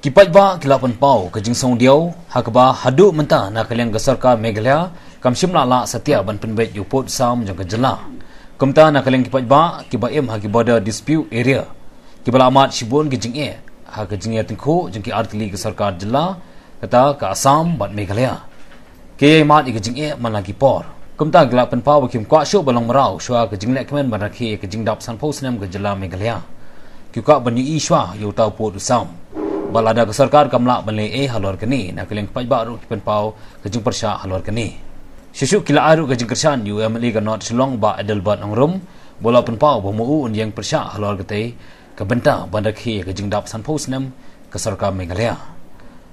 Kipat ba kilapan pau ke jing song diau hakba hadu menta gesarka Meghalaya kam shimla la satya ban penbet yupot sam jang ke jela. Kumta kipat ba kiba em hagi border dispute area. Kiba amat shibun ke jing e ha ke jing e tengko jang ki artili gesarka jela kata ke Assam ban Meghalaya. Ke mat ke jing e lagi por. Kumta kilapan pau kim kwa syo balong merau shwa ke jing lek men ban rakhi ke jing dap san pos nam ke jela Meghalaya. Kika ban yi shwa yu tau pot usam balada ke sarkar kamla bale e halor kini na keleng pai baru pen pau ke jing persya halor kini shishu kila aru ke jing kersan yu emli ke not silong ba edelbat ngrum bola pen pau bo mu un yang persya halor kete ke benta bandar khi ke jing dap san pos nem ke sarkar meghalaya.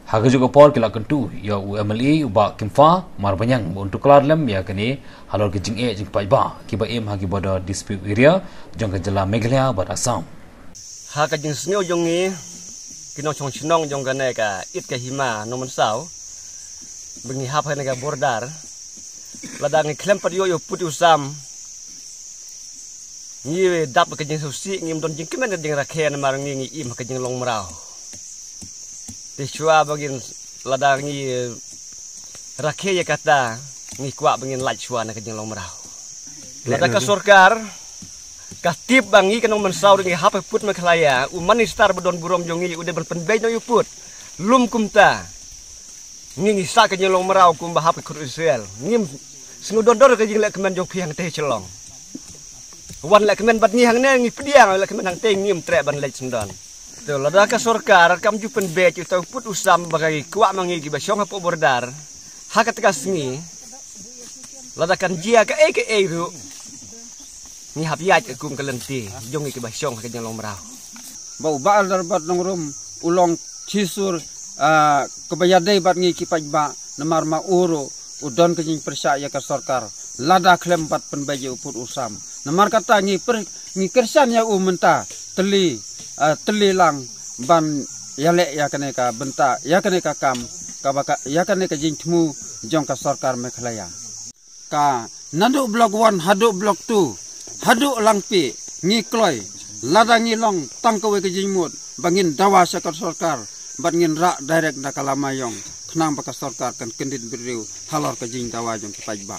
Haga juga por kila kentu ya u emli u ba kimfa mar banyang. Untuk kelar lem ya kini halor ke jing e jing pai ba ki ba em hagi boda dispute area jong ke jela meghalaya ba asam. Ha ka snyo ni kino chong chinong jong gane ka it ka hima no man sao. Bengi hap hane ka bordar. Ladang klem pat yo yo put usam. Ni we dap ka jing susi ngim don jing kemen ding rakhen mar ngi ngi im ka jing long mrao. Te chua bagin ladang ni rakhe ya kata ngi kwa bengin lach chua na ka jing long mrao. Ladang ka sorkar Katip bangi kenong mensau dengan hapa put mekalaya u manistar bedon burom jongi udah berpenbay no put. Lum kumta ngingi sa ke nyelong merau kum bah hapa kur Israel ngim sengudodor ke jing lek kemen jong piang teh celong. Wan lek kemen bat ngihang ne ngi pediang lek kemen hang teh ngim trek ban lek sendon lada ka sorkar kam ju penbay tu tau put usam bagai kuak mangi ki ba syong hapo bordar hakat ka sengi lada kan jia ke e ke e ru ni ya ke kum kelenti jong ke basong ke jong merau ba dar bat rum. Ulong cisur uh, kebayadai bat ngi kipat ba namar ma uro udon ke jing persa ya ke sorkar. Lada klem bat penbaje uput usam. Namar kata ngi per ngi kersan ya umenta teli uh, teli lang ban yale ya kene ka benta ya kene ka kam ka baka ya kene ka jing jong ka sorkar mekhlaya ka nadu blok 1 hadu blok 2 haduk langpi ngi kloi lada ngi long tang ke jimut bangin dawa sakar sorkar bangin rak direct na kalama yong knang baka sorkar kan kendit beriu halor ke jing dawa jong ke pajba